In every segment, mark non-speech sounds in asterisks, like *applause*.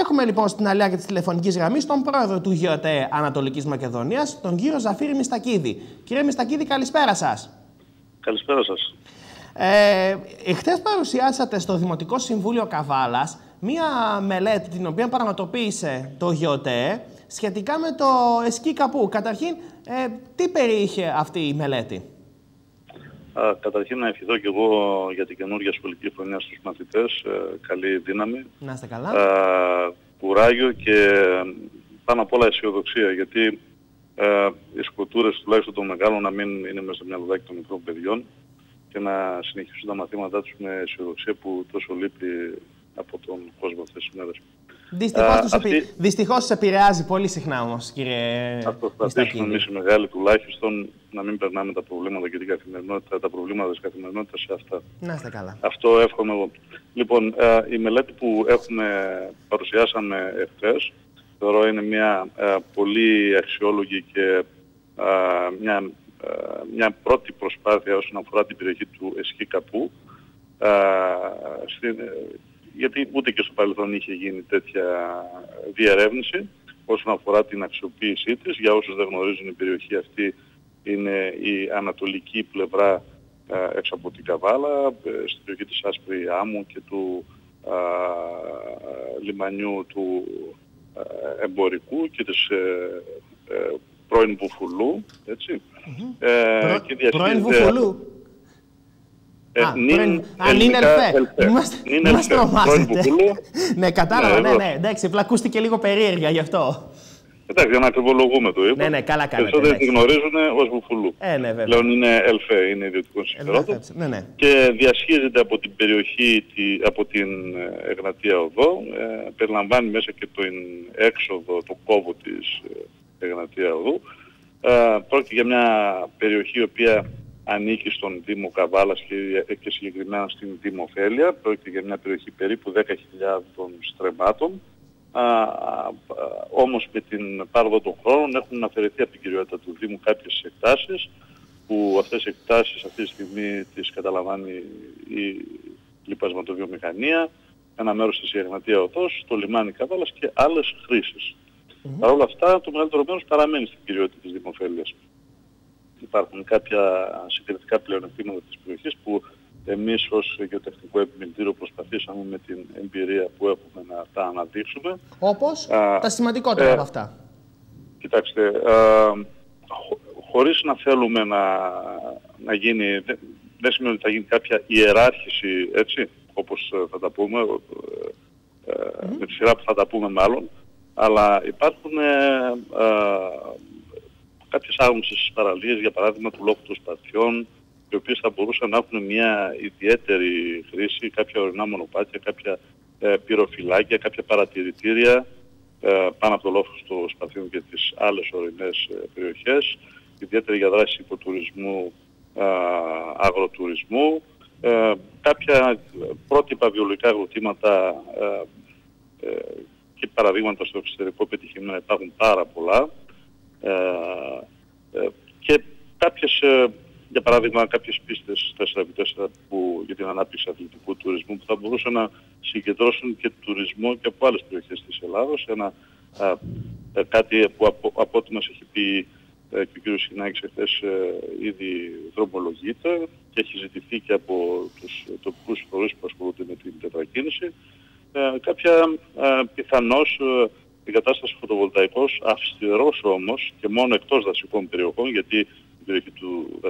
Έχουμε λοιπόν στην αλέα και της τηλεφωνικής γραμμής τον πρόεδρο του ΓΙΟΤΕ Ανατολικής Μακεδονίας, τον κύριο Ζαφύρη Μιστακίδη. Κύριε Μιστακίδη, καλησπέρα σας. Καλησπέρα σας. Ε, Εχθές παρουσιάσατε στο Δημοτικό Συμβούλιο Καβάλας μία μελέτη την οποία πραγματοποίησε το ΓΙΟΤΕ σχετικά με το εσκί καπού. Καταρχήν, ε, τι περιείχε αυτή η μελέτη; Α, καταρχήν να ευχηθώ και εγώ για την καινούργια σχολική χρονιά στους μαθητές. Ε, καλή δύναμη. Να είστε καλά. Α, κουράγιο και πάνω απ' όλα αισιοδοξία. Γιατί ε, οι σκοτούρες τουλάχιστον των μεγάλων να μην είναι μέσα μια μυαλουδάκι των μικρών παιδιών και να συνεχίσουν τα μαθήματά τους με αισιοδοξία που τόσο λείπει από τον κόσμο αυτές τις μέρες. Δυστυχώς, τους αυτή... Δυστυχώς επηρεάζει πολύ συχνά όμως, κύριε Αυτό προσπαθήσουμε εμείς οι μεγάλοι τουλάχιστον να μην περνάμε τα προβλήματα και την καθημερινότητα, τα προβλήματα της καθημερινότητας σε αυτά. Να είστε καλά. Αυτό εύχομαι εγώ. Λοιπόν, η μελέτη που έχουμε παρουσιάσαμε εχθές, θεωρώ είναι μια πολύ αξιόλογη και μια, μια πρώτη προσπάθεια όσον αφορά την περιοχή του Εσχή Καπού γιατί ούτε και στο παρελθόν είχε γίνει τέτοια διαρεύνηση όσον αφορά την αξιοποίησή της. Για όσους δεν γνωρίζουν η περιοχή αυτή είναι η ανατολική πλευρά ε, έξω από την Καβάλα, ε, στην περιοχή της Άσπρη Άμμου και του α, λιμανιού του εμπορικού και της ε, ε, πρώην Βουφουλού, έτσι. Mm-hmm. Ε, και πρώην Βουφουλού. Ε, Α, νυν, αν είναι ελφέ. Είμαστε τρομάζετε. *laughs* ναι, κατάλαβα, ναι, ναι, ναι. Εντάξει, απλά ακούστηκε λίγο περίεργα γι' αυτό. Εντάξει, για να ακριβολογούμε το είπα. Ναι, ναι, καλά, καλά. Περισσότεροι τη γνωρίζουν ως Βουφουλού. Ε, ναι, βέβαια. Πλέον είναι ελφέ, είναι ιδιωτικό συμφερόντο. Ναι, ναι. Και διασχίζεται από την περιοχή, από την ε, Εγνατία Οδό. Ε, περιλαμβάνει μέσα και την έξοδο, το κόβο της ε, Εγνατία Οδού. Ε, πρόκειται για μια περιοχή η οποία ανήκει στον Δήμο Καβάλας και, και συγκεκριμένα στην Δήμο Φέλια. Πρόκειται για μια περιοχή περίπου 10.000 στρεμμάτων. Α, α, όμως με την πάροδο των χρόνων έχουν αφαιρεθεί από την κυριότητα του Δήμου κάποιες εκτάσεις που αυτές οι εκτάσεις αυτή τη στιγμή τις καταλαμβάνει η λιπασματοβιομηχανία, ένα μέρος της Ιεγνατία Οδός, το λιμάνι Καβάλας και άλλες χρήσεις. Mm-hmm. Παρ' όλα αυτά το μεγαλύτερο μέρος παραμένει στην κυριότητα της Δημοφέλειας υπάρχουν κάποια συγκριτικά πλεονεκτήματα της περιοχής που εμείς ως γεωτεχνικό επιμελητήριο προσπαθήσαμε με την εμπειρία που έχουμε να τα αναδείξουμε. Όπως α, τα σημαντικότερα ε, από αυτά. Κοιτάξτε, α, χω, χωρίς να θέλουμε να, να γίνει, δεν, δεν σημαίνει ότι θα γίνει κάποια ιεράρχηση, έτσι, όπως ε, θα τα πούμε, ε, mm-hmm. με τη σειρά που θα τα πούμε μάλλον, αλλά υπάρχουν ε, κάποιες άγνωσες παραλίες, για παράδειγμα του λόγου των σπαθιών, οι οποίες θα μπορούσαν να έχουν μια ιδιαίτερη χρήση, κάποια ορεινά μονοπάτια, κάποια ε, πυροφυλάκια, κάποια παρατηρητήρια ε, πάνω από το λόγο των σπαθιών και τις άλλες ορεινές ε, περιοχές, ιδιαίτερη για δράση υποτουρισμού, ε, αγροτουρισμού, ε, κάποια πρότυπα βιολογικά αγροτήματα ε, και παραδείγματα στο εξωτερικό πετυχημένα υπάρχουν πάρα πολλά. Ε, ε, και κάποιες, ε, για παράδειγμα, κάποιες πίστες 4x4 που, για την ανάπτυξη αθλητικού τουρισμού που θα μπορούσαν να συγκεντρώσουν και τουρισμό και από άλλες περιοχές της Ελλάδος. Ένα, κάτι που από, από ό,τι μας έχει πει και ο κ. Σινάκης εχθές ήδη δρομολογείται και έχει ζητηθεί και από τους τοπικούς φορείς που ασχολούνται με την τετρακίνηση. κάποια πιθανώς η κατάσταση φωτοβολταϊκός αυστηρός όμως και μόνο εκτός δασικών περιοχών γιατί η περιοχή του,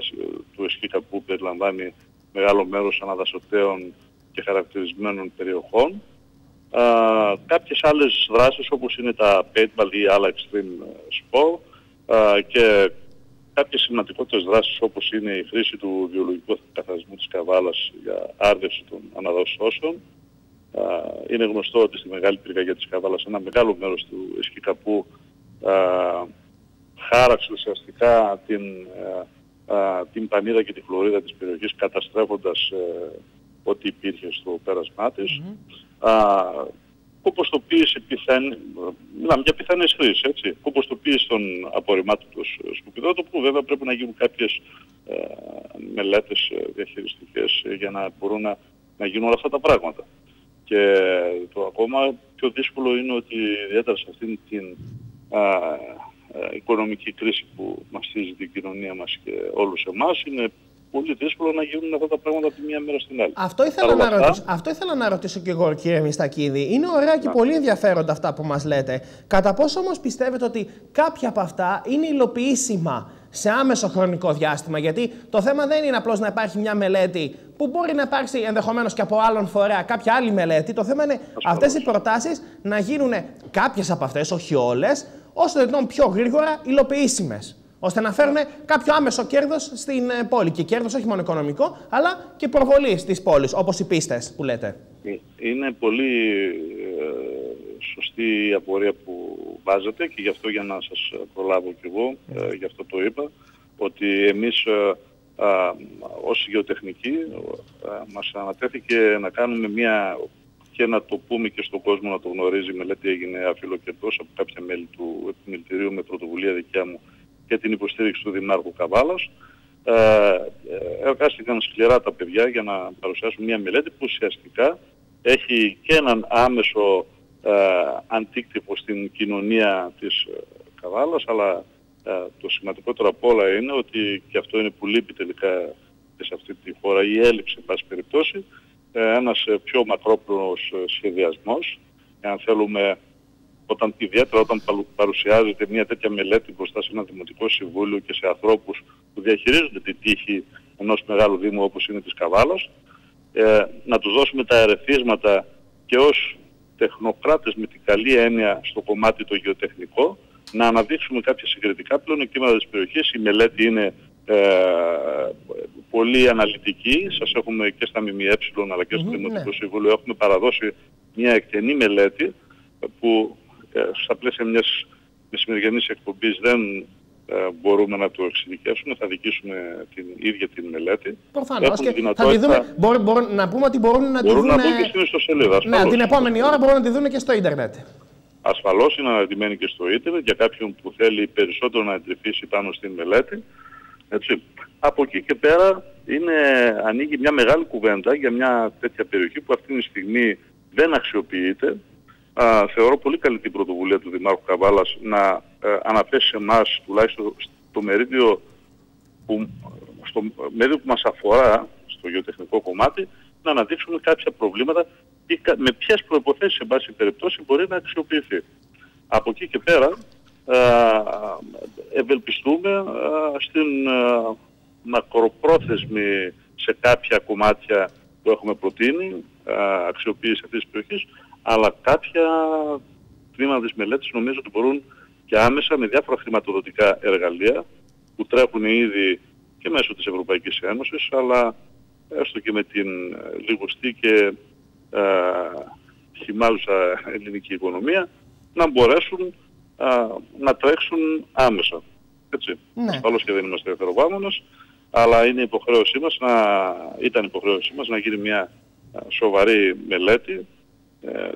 του Εσκίκα που περιλαμβάνει μεγάλο μέρος αναδασωτέων και χαρακτηρισμένων περιοχών. Α, κάποιες άλλες δράσεις όπως είναι τα paintball ή άλλα extreme sport α, και κάποιες σημαντικότερες δράσεις όπως είναι η χρήση του βιολογικού καθαρισμού της καβάλας για άρδευση των αναδοσώσεων είναι γνωστό ότι στη Μεγάλη Πυρκαγιά της Καβάλας ένα μεγάλο μέρος του Εσκικαπού χάραξε ουσιαστικά την, την πανίδα και τη φλωρίδα της περιοχής καταστρέφοντας ε, ό,τι υπήρχε στο πέρασμά της. Mm-hmm. Κομποστοποίηση πιθανή, μιλάμε για πιθανές χρήσεις, έτσι. Κομποστοποίηση των απορριμμάτων του σκουπιδότοπου, βέβαια πρέπει να γίνουν κάποιες ε, μελέτες ε, διαχειριστικές για να μπορούν να, να γίνουν όλα αυτά τα πράγματα. Και το ακόμα πιο δύσκολο είναι ότι ιδιαίτερα σε αυτήν την α, οικονομική κρίση που μαστίζει την κοινωνία μας και όλους εμάς είναι πολύ δύσκολο να γίνουν αυτά τα πράγματα από τη μία μέρα στην άλλη. Αυτό ήθελα, να, ρωτήσω, αυτό ήθελα να ρωτήσω και εγώ, κύριε Μιστακίδη. Είναι ωραία και πολύ ενδιαφέροντα αυτά που μας λέτε. Κατά πόσο όμως πιστεύετε ότι κάποια από αυτά είναι υλοποιήσιμα σε άμεσο χρονικό διάστημα; Γιατί το θέμα δεν είναι απλώς να υπάρχει μια μελέτη που μπορεί να υπάρξει ενδεχομένως και από άλλον φορέα κάποια άλλη μελέτη. Το θέμα είναι αυτές οι προτάσεις να γίνουν κάποιες από αυτές, όχι όλες, όσο δυνατόν πιο γρήγορα υλοποιήσιμες ώστε να φέρουν κάποιο άμεσο κέρδος στην ε, πόλη. Και κέρδος όχι μόνο οικονομικό, αλλά και προβολή τη πόλη, όπως οι πίστες που λέτε. Ε, είναι πολύ ε, σωστή η απορία που βάζετε και γι' αυτό για να σας προλάβω κι εγώ, ε, γι' αυτό το είπα, ότι εμείς ε, ως γεωτεχνικοί μας ανατέθηκε να κάνουμε μια και να το πούμε και στον κόσμο να το γνωρίζει, η μελέτη έγινε αφιλοκερδός από κάποια μέλη του επιμελητηρίου με πρωτοβουλία δικιά μου και την υποστήριξη του Δημάρχου Καβάλας. Ε, ε, εργάστηκαν σκληρά τα παιδιά για να παρουσιάσουν μια μελέτη που ουσιαστικά έχει και έναν άμεσο ε, αντίκτυπο στην κοινωνία της ε, Καβάλας, αλλά ε, το σημαντικότερο από όλα είναι ότι, και αυτό είναι που λείπει τελικά και σε αυτή τη χώρα, η έλλειψη, εν πάση περιπτώσει, ε, ένας πιο μακρόπλος σχεδιασμός, αν θέλουμε όταν, ιδιαίτερα όταν παρουσιάζεται μια τέτοια μελέτη μπροστά σε ένα δημοτικό συμβούλιο και σε ανθρώπους που διαχειρίζονται την τύχη ενός μεγάλου δήμου όπως είναι της Καβάλας, ε, να τους δώσουμε τα ερεθίσματα και ως τεχνοκράτες με την καλή έννοια στο κομμάτι το γεωτεχνικό, να αναδείξουμε κάποια συγκριτικά πλεονεκτήματα της περιοχής. Η μελέτη είναι ε, πολύ αναλυτική. Σας έχουμε και στα ΜΜΕ αλλά και στο Δημοτικό ναι. Συμβούλιο έχουμε παραδώσει μια εκτενή μελέτη που ε, στα πλαίσια μιας μεσημεριανής εκπομπής δεν ε, μπορούμε να το εξειδικεύσουμε, θα δικήσουμε την ίδια την μελέτη. Προφανώς και θα τη δούμε, μπορεί, μπορεί, να πούμε ότι μπορούν να μπορούν τη δουν... να μπουν και στην ιστοσελίδα. Ναι, την επόμενη ώρα μπορούν να τη δουν και στο ίντερνετ. Ασφαλώς είναι αναδειμένη και στο ίντερνετ για κάποιον που θέλει περισσότερο να εντρυφήσει πάνω στην μελέτη. Έτσι. Από εκεί και πέρα είναι, ανοίγει μια μεγάλη κουβέντα για μια τέτοια περιοχή που αυτή τη στιγμή δεν αξιοποιείται α, θεωρώ πολύ καλή την πρωτοβουλία του Δημάρχου Καβάλας να ε, αναθέσει σε εμάς τουλάχιστον στο μερίδιο που, στο μερίδιο που μας αφορά στο γεωτεχνικό κομμάτι να αναδείξουμε κάποια προβλήματα ή με ποιες προϋποθέσεις σε βάση περιπτώσει μπορεί να αξιοποιηθεί. Από εκεί και πέρα ε, ευελπιστούμε ε, στην ε, μακροπρόθεσμη σε κάποια κομμάτια που έχουμε προτείνει αξιοποίηση αυτής της περιοχής αλλά κάποια τμήματα της μελέτης νομίζω ότι μπορούν και άμεσα με διάφορα χρηματοδοτικά εργαλεία που τρέχουν ήδη και μέσω της Ευρωπαϊκής Ένωσης, αλλά έστω και με την λιγοστή και ε, χυμάλουσα ελληνική οικονομία, να μπορέσουν να τρέξουν άμεσα. Έτσι. Ναι. Ασφαλώς και δεν είμαστε εθεροβάμονες, αλλά είναι υποχρέωσή μας να, ήταν υποχρέωσή μας να γίνει μια σοβαρή μελέτη ε,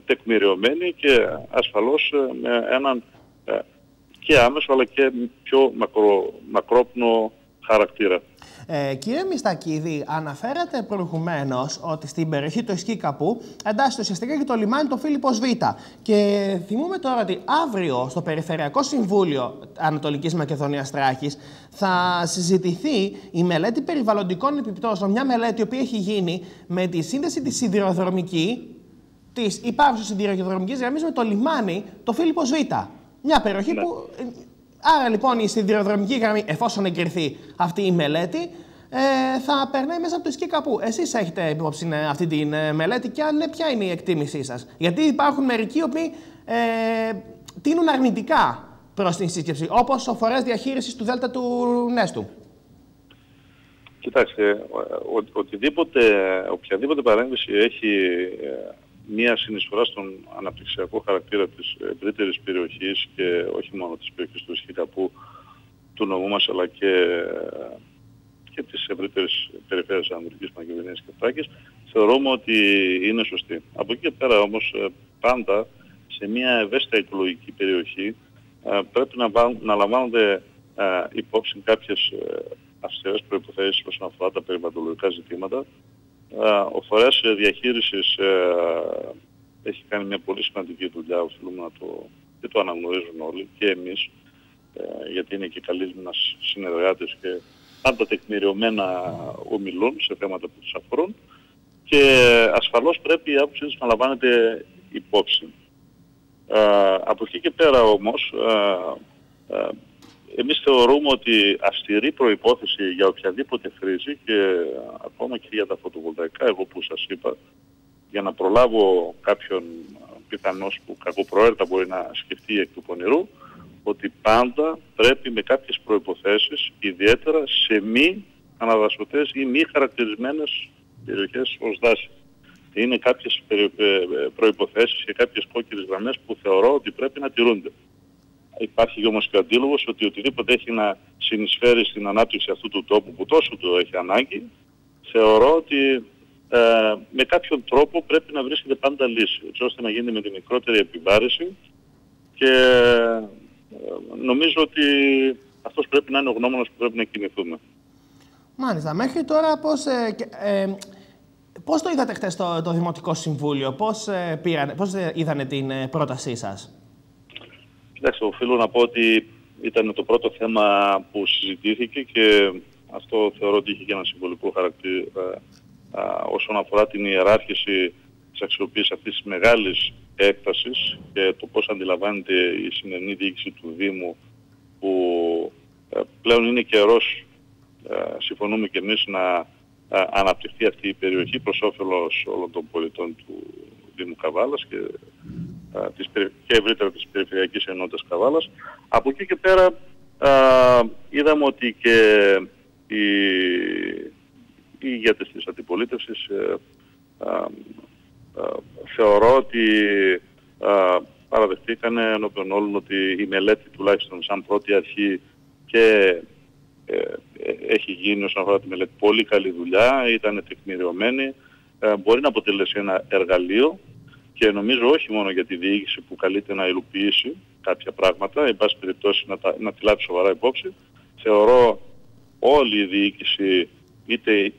τεκμηριωμένη και ασφαλώς ε, με έναν ε, και άμεσο αλλά και πιο μακρό, μακρόπνο χαρακτήρα. Ε, κύριε Μιστακίδη, αναφέρατε προηγουμένως ότι στην περιοχή του Εσκίκαπου εντάσσεται ουσιαστικά και το λιμάνι του Φίλιππος Β. Και θυμούμε τώρα ότι αύριο στο Περιφερειακό Συμβούλιο Ανατολικής Μακεδονίας Τράχη θα συζητηθεί η μελέτη περιβαλλοντικών επιπτώσεων. Μια μελέτη η οποία έχει γίνει με τη σύνδεση της σιδηροδρομική της υπάρχουσας σιδηροδρομικής γραμμής με το λιμάνι, το Φίλιππο Β. Μια περιοχή ναι. που. Ε, άρα λοιπόν η σιδηροδρομική γραμμή, εφόσον εγκριθεί αυτή η μελέτη, ε, θα περνάει μέσα από το σκι καπού. Εσείς έχετε υπόψη ε, αυτή τη ε, μελέτη και αν ναι, ποια είναι η εκτίμησή σας; Γιατί υπάρχουν μερικοί οι οποίοι ε, τίνουν αρνητικά προς την σύσκεψη, όπως ο φορέας διαχείρισης του Δέλτα του Νέστου. Κοιτάξτε, ο, οτιδήποτε, οποιαδήποτε παρέμβαση έχει μία συνεισφορά στον αναπτυξιακό χαρακτήρα της ευρύτερης περιοχής και όχι μόνο της περιοχής του Ισχυκαπού του νομού μας αλλά και, και της ευρύτερης περιφέρειας Ανατολικής Μακεδονίας και Φράκης θεωρούμε ότι είναι σωστή. Από εκεί και πέρα όμως ε, πάντα σε μια ευαίσθητα οικολογική περιοχή ε, πρέπει να, να λαμβάνονται ε, υπόψη κάποιες αυστηρές προϋποθέσεις όσον αφορά τα περιβαλλοντολογικά ζητήματα ο φορέας διαχείρισης έχει κάνει μια πολύ σημαντική δουλειά, οφείλουμε να το, και το αναγνωρίζουν όλοι και εμείς, γιατί είναι και καλοί μας συνεργάτες και πάντα τεκμηριωμένα ομιλούν σε θέματα που τους αφορούν και ασφαλώς πρέπει η άποψή τους να λαμβάνεται υπόψη. από εκεί και πέρα όμως, εμείς θεωρούμε ότι αυστηρή προϋπόθεση για οποιαδήποτε χρήση και ακόμα και για τα φωτοβολταϊκά, εγώ που σας είπα, για να προλάβω κάποιον πιθανός που κακοπροαίρετα μπορεί να σκεφτεί εκ του πονηρού, ότι πάντα πρέπει με κάποιες προϋποθέσεις, ιδιαίτερα σε μη αναδασωτές ή μη χαρακτηρισμένες περιοχές ως δάση. Είναι κάποιες ε, προϋποθέσεις και κάποιες κόκκινες γραμμές που θεωρώ ότι πρέπει να τηρούνται. Υπάρχει όμως και ο αντίλογος ότι οτιδήποτε έχει να συνεισφέρει στην ανάπτυξη αυτού του τόπου που τόσο το έχει ανάγκη, θεωρώ ότι ε, με κάποιον τρόπο πρέπει να βρίσκεται πάντα λύση, έτσι ώστε να γίνει με τη μικρότερη επιβάρηση και ε, νομίζω ότι αυτός πρέπει να είναι ο γνώμονας που πρέπει να κινηθούμε. Μάλιστα. Μέχρι τώρα πώς, ε, ε, πώς το είδατε χθες το, το Δημοτικό Συμβούλιο, πώς, ε, πήραν, πώς είδανε την πρότασή σας; Κοιτάξτε, οφείλω να πω ότι ήταν το πρώτο θέμα που συζητήθηκε και αυτό θεωρώ ότι είχε και ένα συμβολικό χαρακτήρα όσον αφορά την ιεράρχηση της αξιοποίησης αυτής της μεγάλης έκτασης και το πώς αντιλαμβάνεται η σημερινή διοίκηση του Δήμου που ε, πλέον είναι καιρός, ε, συμφωνούμε και εμείς, να ε, αναπτυχθεί αυτή η περιοχή προς όφελος όλων των πολιτών του Δήμου Καβάλας και, και ευρύτερα της Περιφερειακής Ενότητας Καβάλας. Από εκεί και πέρα είδαμε ότι και οι, οι ηγέτες της αντιπολίτευσης θεωρώ ότι παραδεχτήκαν ενώπιον όλων ότι η μελέτη τουλάχιστον σαν πρώτη αρχή και ε, ε, έχει γίνει όσον αφορά τη μελέτη πολύ καλή δουλειά, ήταν τεκμηριωμένη, ε, μπορεί να αποτελέσει ένα εργαλείο και νομίζω όχι μόνο για τη διοίκηση που καλείται να υλοποιήσει κάποια πράγματα, εν πάση περιπτώσει να, τα, να τη λάβει σοβαρά υπόψη, θεωρώ όλη η διοίκηση είτε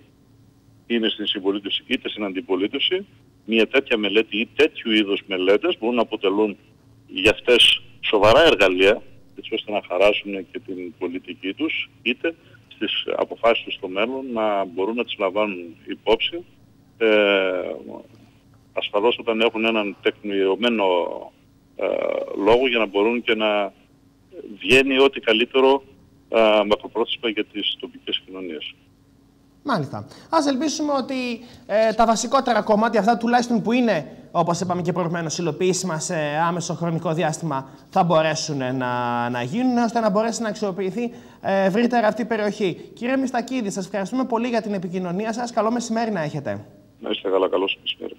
είναι στην συμπολίτευση είτε στην αντιπολίτευση μια τέτοια μελέτη ή τέτοιου είδους μελέτες μπορούν να αποτελούν για αυτές σοβαρά εργαλεία έτσι ώστε να χαράσουν και την πολιτική τους είτε στις αποφάσεις τους στο μέλλον να μπορούν να τις λαμβάνουν υπόψη ε, ασφαλώς όταν έχουν έναν τεκμηριωμένο ε, λόγο για να μπορούν και να βγαίνει ό,τι καλύτερο ε, μακροπρόθεσμα για τις τοπικές κοινωνίες. Μάλιστα. Α ελπίσουμε ότι ε, τα βασικότερα κομμάτια αυτά, τουλάχιστον που είναι, όπως είπαμε και προηγουμένως, υλοποιήσιμα σε άμεσο χρονικό διάστημα, θα μπορέσουν να, να γίνουν, ώστε να μπορέσει να αξιοποιηθεί ε, ευρύτερα αυτή η περιοχή. Κύριε Μιστακίδη, σας ευχαριστούμε πολύ για την επικοινωνία σας. Καλό μεσημέρι να έχετε. Να είστε καλά, καλό μεσημέρι.